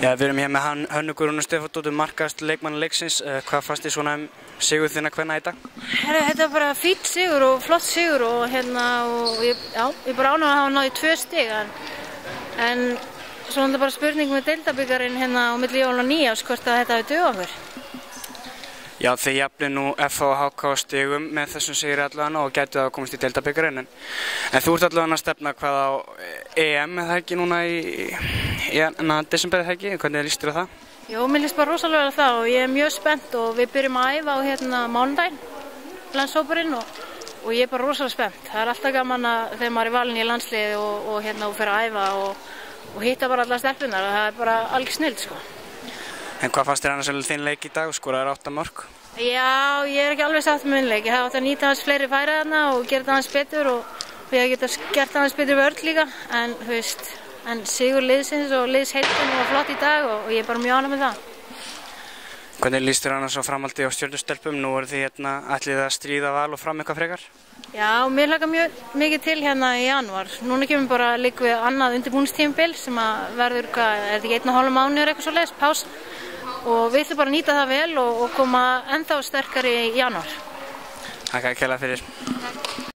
Já, við erum hér með hann, Hönnu Guðrún Stefándóttur, markast leikmann leiksins. Uh, hvað fannst þið svona um sigur þinna hvenna í dag? Herra, þetta var bara fýtt sigur og flott sigur og hérna, og ég, já, ég bara ánum að hafa náðið tvö stig en, en svo er þetta bara spurning með deildabyggarinn hérna á milli jól og nýjás hvort að þetta hefur dög okkur. Já, þið jafnir nú FH og HK stigum með þessum sigri allavega og gætu það að komast í deildabyggarinn en, en þú ert allavega að stefna hvað á EM eða ekki núna í, í, í desember eða ekki, hvernig líst þér á það? Jó, mér líst bara rosalega á það og ég er mjög spennt og við byrjum að æfa á hérna mánudaginn, landshópurinn og, og ég er bara rosalega spennt. Það er alltaf gaman að þegar maður er valin í landsliði og, og hérna og fyrir að æfa og, og hitta bara alla stelpunar og það er bara alveg snild sko. En hvað fannst þér annars vel þinn leik í dag? Skoraður átta mörg? Já, ég er ekki alveg satt með innleik. Ég hef átt að nýta hans fleiri færa þarna og gera það hans betur og, og ég hef getað gert það hans betur vörð líka. En, þú veist, en sigur liðsins og liðsheiltinn var flott í dag og, og ég er bara mjög ánæg með það. Hvernig líst þér annars á framaldi á stjórnustelpum? Nú eru þið hérna ætlið að stríða val og fram eitthvað frekar? Já, mér hlaka mjög mikið til hérna í januar. Núna kemur bara líka við annað undirbúinstímbil sem að verður, hvað, er þetta ekki einn og hálf mánu eða eitthvað svo leiðis, pás og við ætlum bara að nýta það vel og, og koma ennþá sterkari í janúar. Takk að kella fyrir.